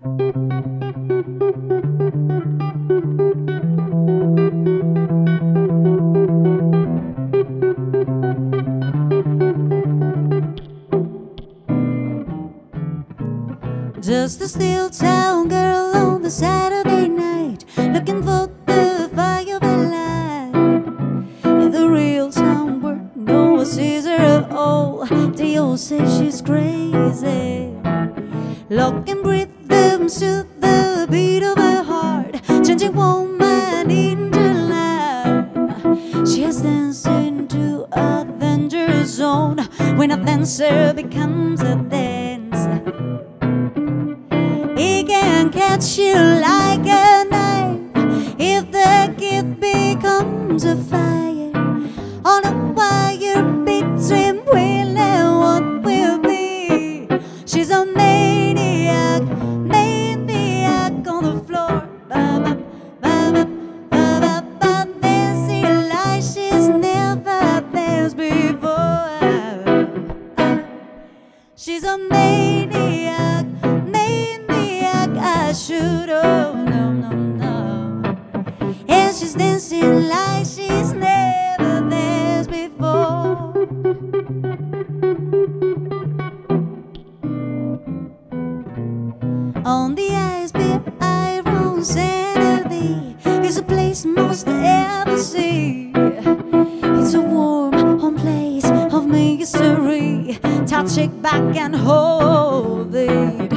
Just a still town girl on the Saturday night, looking for the fire of a light. In the real town where no one sees her at all, they all say she's crazy. Locking rhythms to the beat of her heart, changing woman into life. has danced into a danger zone when a dancer becomes a dance. He can catch you like a She's a maniac, maniac. I should have known, no, no. And she's dancing like she's never danced before. On the ice, beer, iron, sanity Back and hold it.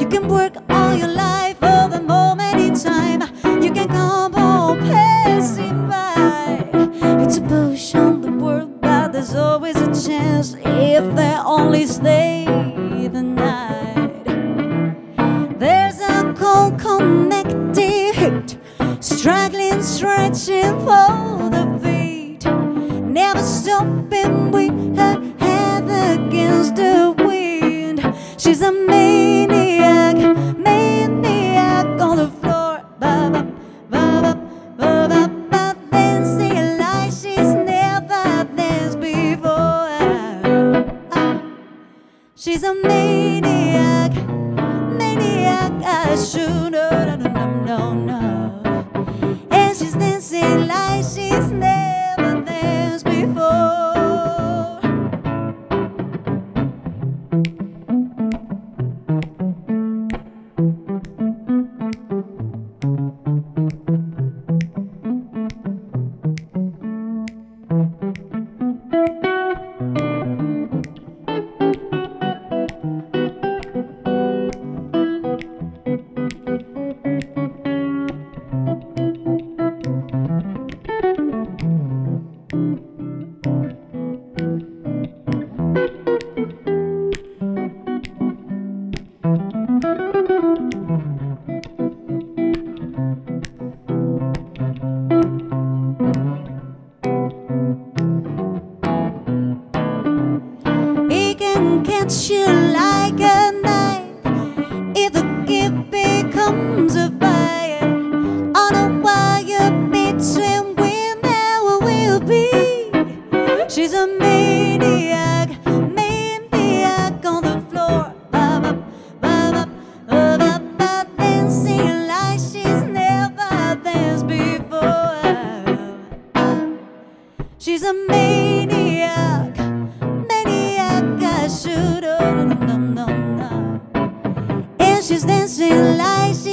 You can work all your life for the moment in time. You can come home passing by. It's a push on the world, but there's always a chance if they only stay the night. There's a cold connected struggling, stretching for the feet. Never stopping with a maniac, maniac. I should know, no, no, no, no. And she's dancing like she's catch you like a knife if a gift becomes a fire on a wire between when there will be. She's a maniac, maniac on the floor. Bop, bop, bop, bop, bop, bop, dancing like she's never danced before. She's a maniac. dancing lights